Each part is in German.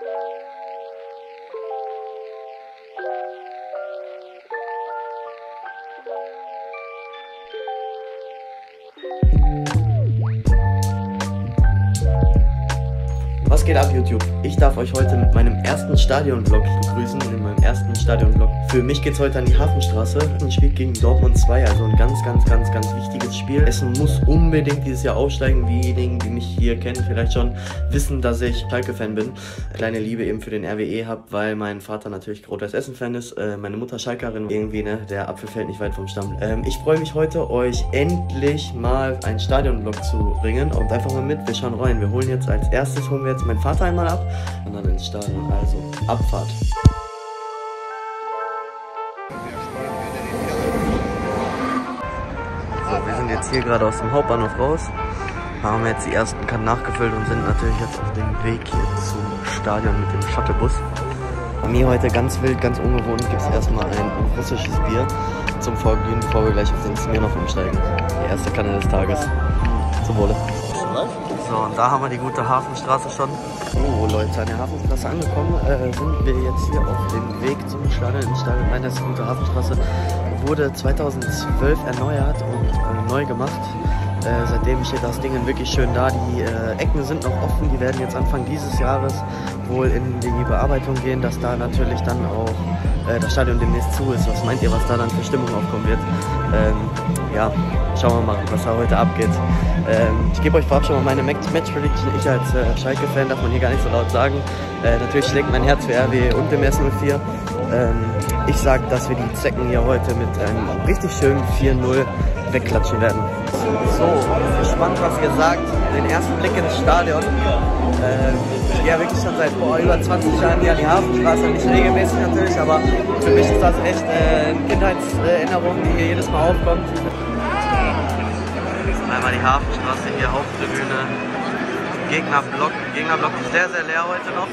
Thank you. Was geht ab, YouTube? Ich darf euch heute mit meinem ersten Stadion-Vlog begrüßen, in meinem ersten Stadion-Vlog. Für mich geht es heute an die Hafenstraße. Ein Spiel gegen Dortmund 2, also ein ganz, ganz, ganz, ganz wichtiges Spiel. Essen muss unbedingt dieses Jahr aufsteigen. Diejenigen, die mich hier kennen, vielleicht schon wissen, dass ich Schalke-Fan bin. Kleine Liebe eben für den RWE habe, weil mein Vater natürlich Rot-Weiß Essen-Fan ist, äh, meine Mutter Schalkerin. Irgendwie, ne, der Apfel fällt nicht weit vom Stamm. Ähm, ich freue mich heute, euch endlich mal ein Stadion-Vlog zu bringen und einfach mal mit. Wir schauen rein. Wir holen jetzt als erstes, holen wir jetzt meinen Vater einmal ab und dann ins Stadion. Also, Abfahrt. So, wir sind jetzt hier gerade aus dem Hauptbahnhof raus. Haben jetzt die ersten Karten nachgefüllt und sind natürlich jetzt auf dem Weg hier zum Stadion mit dem Shuttlebus. Bei mir heute ganz wild, ganz ungewohnt gibt es erstmal ein russisches Bier zum Vorglühen, bevor wir gleich auf den Smirnoff umsteigen. Die erste Kanne des Tages. Zum Wohle. So, und da haben wir die gute Hafenstraße schon. So, Leute, an der Hafenstraße angekommen, äh, sind wir jetzt hier auf dem Weg zum Stadion. In Stadion Rhein, das gute Hafenstraße. Wurde 2012 erneuert und äh, neu gemacht. Äh, seitdem steht das Ding wirklich schön da. Die äh, Ecken sind noch offen. Die werden jetzt Anfang dieses Jahres wohl in die Bearbeitung gehen, dass da natürlich dann auch äh, das Stadion demnächst zu ist. Was meint ihr, was da dann für Stimmung aufkommen wird? Ähm, ja, schauen wir mal, was da heute abgeht. Ähm, ich gebe euch vorab schon mal meine Match Prediction. Ich als äh, Schalke-Fan darf man hier gar nicht so laut sagen. Äh, natürlich schlägt mein Herz für RW und dem S04. Ähm, ich sage, dass wir die Zecken hier heute mit einem richtig schönen 4-0 wegklatschen werden. So, gespannt, was ihr sagt. Den ersten Blick ins Stadion. Ich gehe ja wirklich schon seit boah, über 20 Jahren hier an die Hafenstraße. Nicht regelmäßig natürlich, aber für mich ist das echt äh, eine Kindheitserinnerung, die hier jedes Mal aufkommt. Einmal die Hafenstraße hier, Haupttribüne. Gegnerblock. Gegnerblock ist sehr, sehr leer heute noch.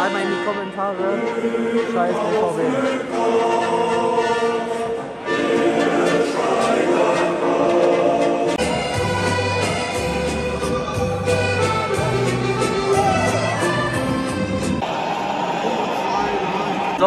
Einmal in die Kommentare. Scheiß BVB.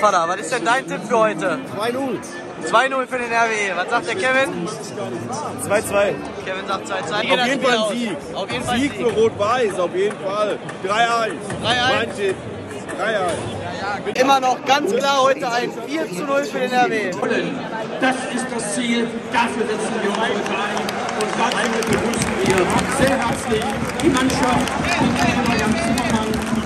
Vater, was ist denn dein Tipp für heute? 2-0. 2-0 für den RWE. Was sagt der Kevin? 2-2. Kevin sagt 2-2. Auf jeden Fall ein Sieg. Auf jeden Fall Sieg Sieg. für Rot-Weiß, auf jeden Fall. 3-1. 3-1. Mein Tipp. 3-1. Immer noch ganz klar heute ein 4 zu 0 für den RWE. Das ist das Ziel. Dafür setzen wir uns heute ein. Und dazu begrüßen wir sehr herzlich die Mannschaft, den Trainer Jan Zimmermann,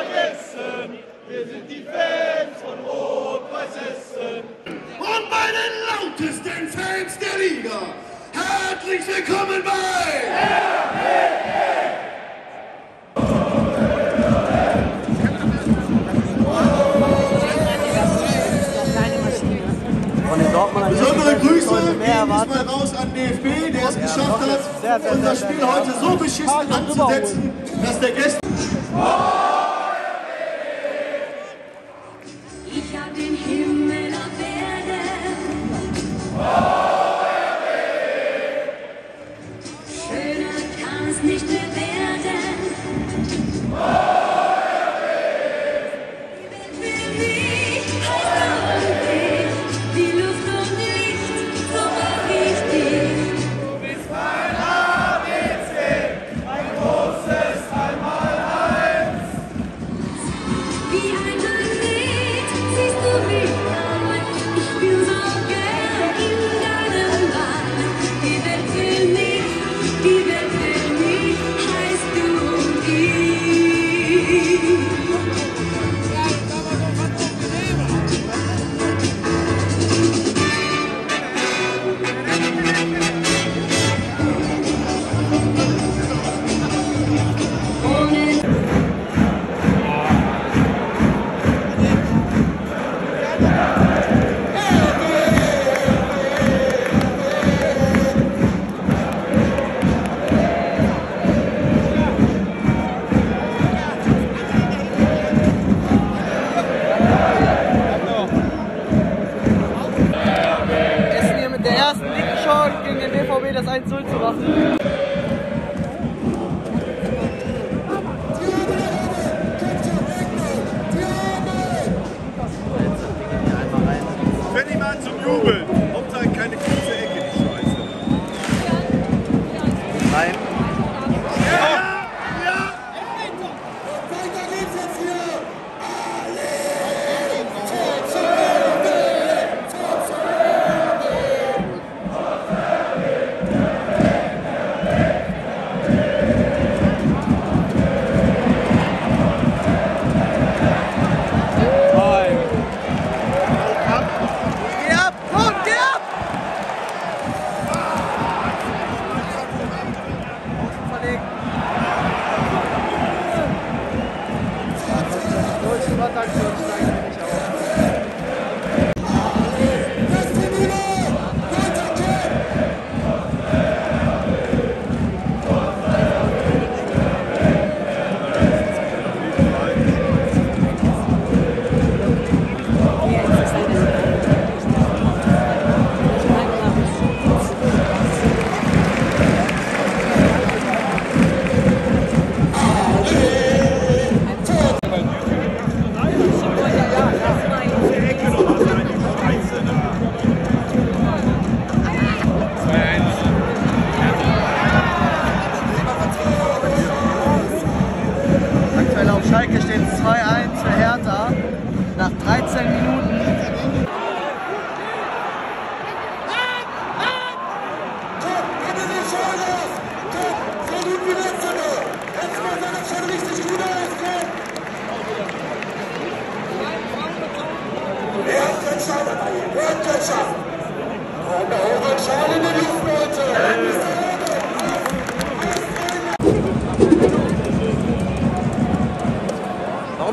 vergessen. Wir sind die Fans von Rot-Weiß Essen. Und bei den lautesten Fans der Liga, herzlich willkommen bei Dortmundern Besondere Grüße gehen diesmal raus an DFB, der es geschafft hat, unser Spiel heute so beschissen anzusetzen, dass der Gäste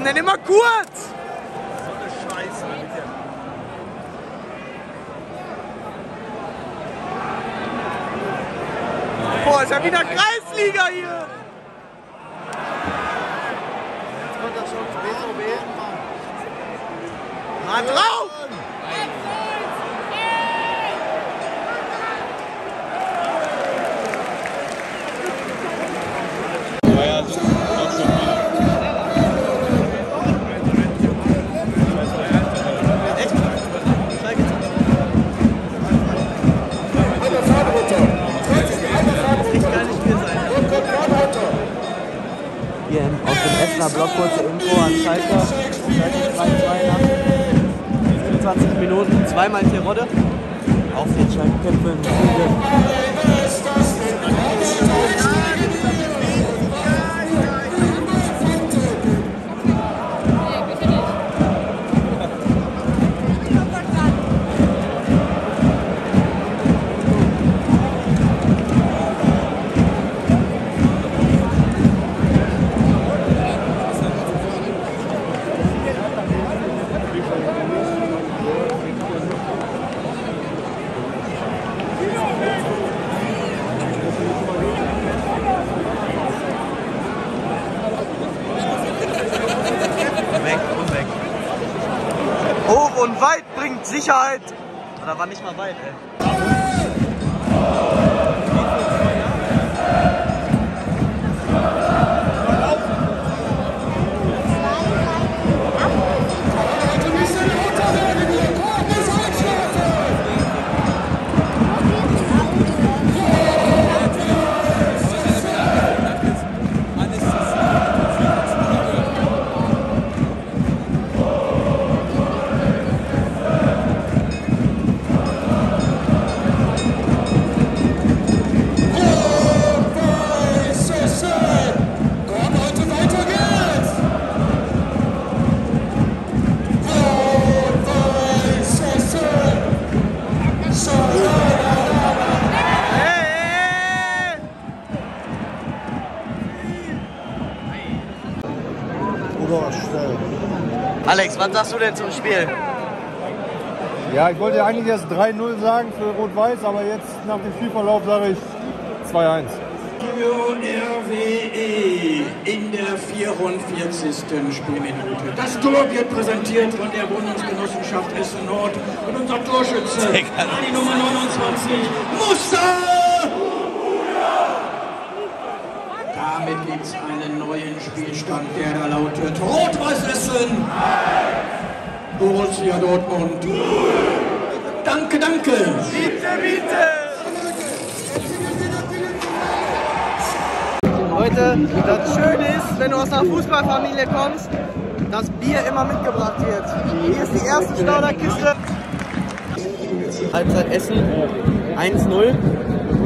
denn immer kurz? Boah, ist ja wieder Kreisliga hier. Jetzt kommt das schon BVB. Mal drauf! Kurze Info an Schalke. Schalke 3-2 nach 25 Minuten. Zweimal Terodde. Auf den Schalke-Kämpfen. Und weit bringt Sicherheit. Oder war nicht mal weit, ey. Alex, was sagst du denn zum Spiel? Ja, ich wollte eigentlich erst 3-0 sagen für Rot-Weiß, aber jetzt nach dem Spielverlauf sage ich 2-1. Für RWE in der 44. Spielminute. Das Tor wird präsentiert von der Wohnungsgenossenschaft Essen Nord und unser Torschütze, die Nummer 29, Musa Spielstand, der da lautet Rot-Weiß Essen. Borussia Dortmund. Danke, danke. Leute, das Schöne ist, wenn du aus einer Fußballfamilie kommst, dass Bier immer mitgebracht wird. Hier ist die erste Stauderkiste. Halbzeit Essen 1-0.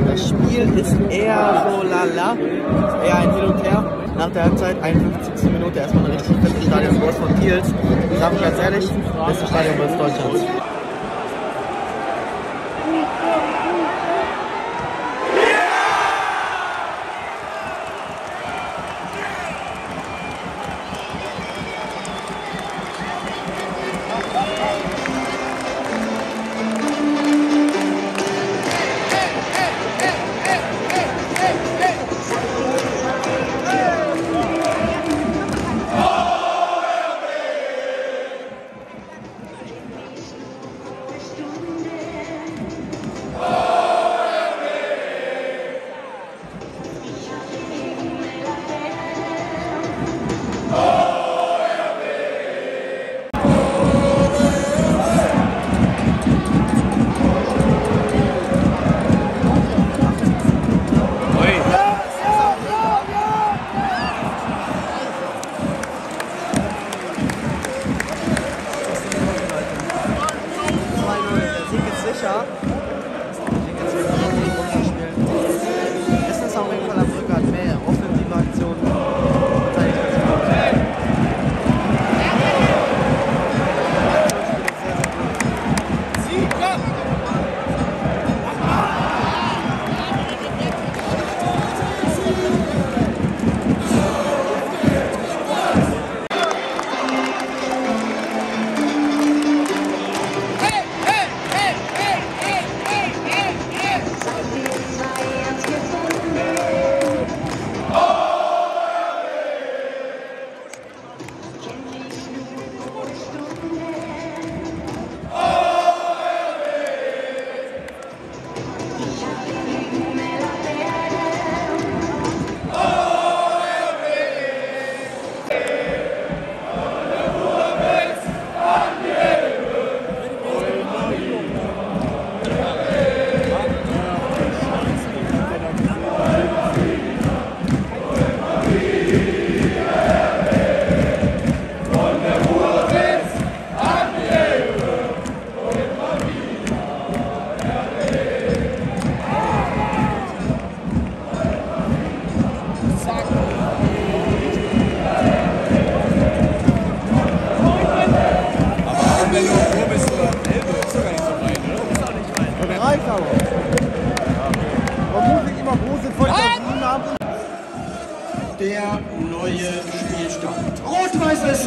Das Spiel ist eher so lala, eher ein Hin und Her. Nach der Halbzeit, 51. Minute, erstmal eine richtig fette Stadionbus von Kiels. Sag ich ganz ehrlich, beste Stadionbus Deutschlands.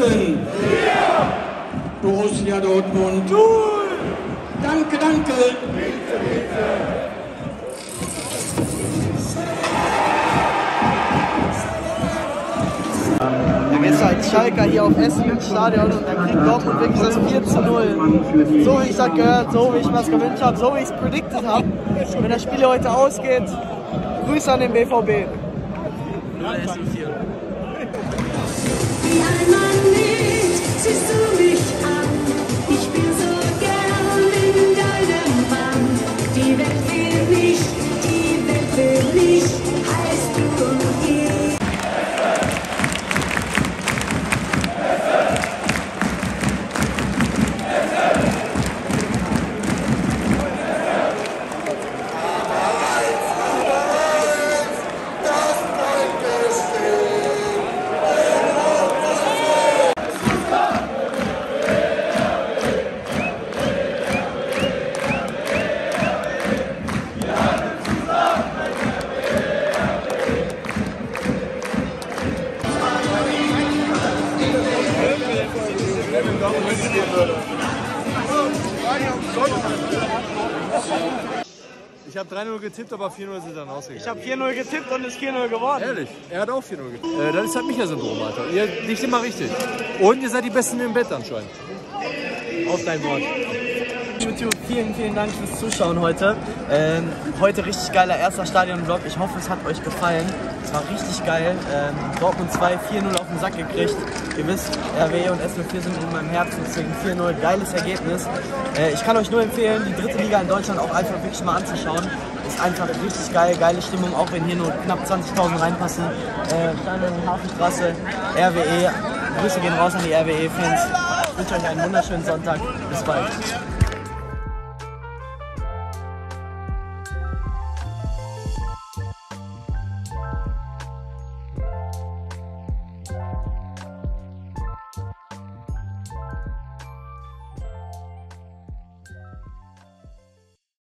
Rot-Weiß Essen. Borussia Dortmund. Danke, danke. Dann gehst du als Schalker hier auf Essen ins Stadion und dann kriegt Dortmund wirklich das 4 zu 0. So wie ich das gehört, so wie ich was gewünscht habe, so wie ich es predicted habe. Wenn das Spiel heute ausgeht, Grüße an den BVB. 0 Essen 4. ziehst du. Ich bin so gern in deinem Bann. Die Welt will mich, Ich habe 3-0 getippt, aber 4-0 sind dann ausgegangen. Ich habe 4-0 getippt und ist 4-0 geworden. Ehrlich, er hat auch 4-0 getippt. Äh, das ist halt Micha-Syndrom, Alter. Ihr liegt immer richtig. Und ihr seid die Besten im Bett anscheinend. Auf dein Wort. YouTube, vielen, vielen Dank fürs Zuschauen heute. Ähm, heute richtig geiler erster Stadion-Vlog. Ich hoffe, es hat euch gefallen. Es war richtig geil. Ähm, Dortmund 2, 4-0 auf den Sack gekriegt. Ihr wisst, RW und S04 sind in meinem Herzen, deswegen 4-0, geiles Ergebnis. Äh, ich kann euch nur empfehlen, die dritte Liga in Deutschland auch einfach wirklich mal anzuschauen. Ist einfach richtig geil, geile Stimmung, auch wenn hier nur knapp 20.000 reinpassen. Äh, Stadion Hafenstraße, RWE. Grüße gehen raus an die RWE-Fans. Ich wünsche euch einen wunderschönen Sonntag. Bis bald.